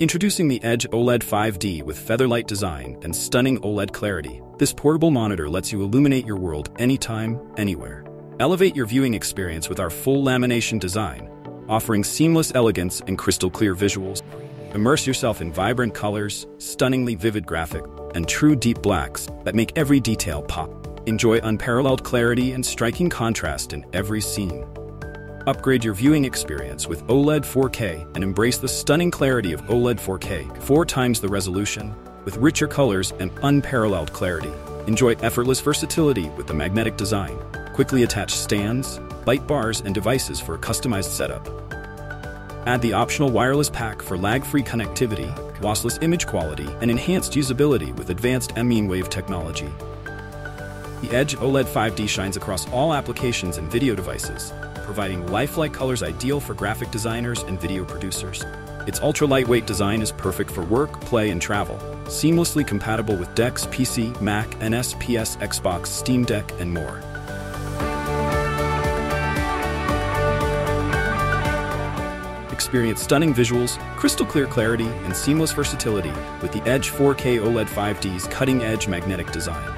Introducing the Edge OLED 5D with featherlight design and stunning OLED clarity, this portable monitor lets you illuminate your world anytime, anywhere. Elevate your viewing experience with our full lamination design, offering seamless elegance and crystal clear visuals. Immerse yourself in vibrant colors, stunningly vivid graphic, and true deep blacks that make every detail pop. Enjoy unparalleled clarity and striking contrast in every scene. Upgrade your viewing experience with OLED 4K and embrace the stunning clarity of OLED 4K, four times the resolution, with richer colors and unparalleled clarity. Enjoy effortless versatility with the magnetic design. Quickly attach stands, light bars, and devices for a customized setup. Add the optional wireless pack for lag-free connectivity, lossless image quality, and enhanced usability with advanced mmWave technology. The Edge OLED 5D shines across all applications and video devices, providing lifelike colors ideal for graphic designers and video producers. Its ultra-lightweight design is perfect for work, play, and travel, seamlessly compatible with DeX, PC, Mac, NS, PS, Xbox, Steam Deck, and more. Experience stunning visuals, crystal clear clarity, and seamless versatility with the Edge 4K OLED 5D's cutting-edge magnetic design.